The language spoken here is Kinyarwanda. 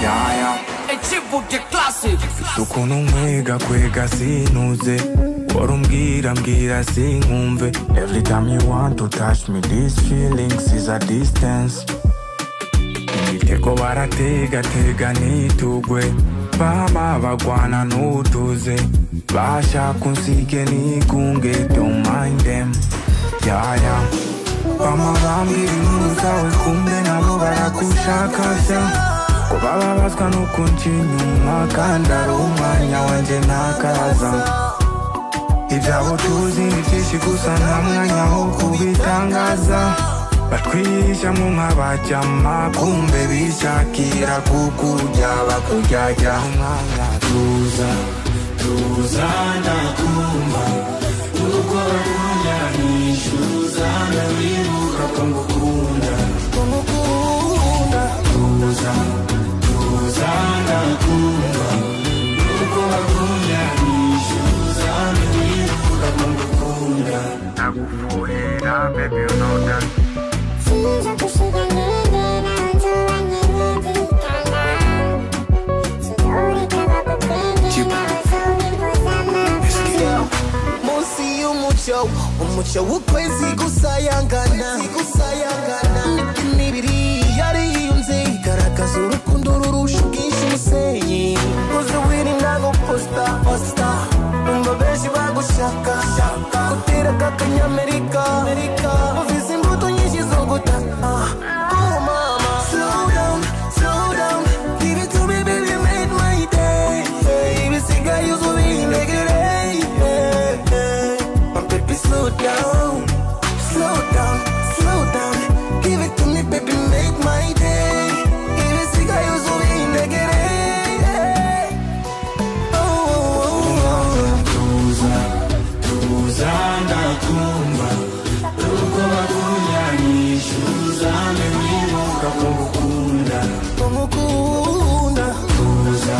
Yeah, yeah. È cibo che classic. どこの目が声がしいのぜ wari umbwira mbwira sinkumve every time you want to touch me these feelings is a distance. Imitego baratega tega nitugwe. Bama bagwana n'utuze bashaka unsige nigunge don't mind them. Yaya bama bambwira inkuru zawe kumbe nabo baragushakasha ko bababazwa no kunca inyuma kandi ari umwanya wanjye ntakaza ibyabo tuzi ni byinshi gusa nta mwanya wo kubitangaza. Batwishamo nk'abajyama kumbe bishakira kukurya bakuryarya. Umwanya tuza tuza ndakumva nuko bakunya nishyuza ndabibuka ko ngukunda ngukunda ndagufuhira baby you know that sinzoreka bagukwenge n'abazobimbuza amabwire munsi y'umucyo umucyo w'ukwezi gusayangana n'imibiri yari yiyunze igaragaza urukundo rurusha ubwinshi umusenyi uzi wirinda guposita posita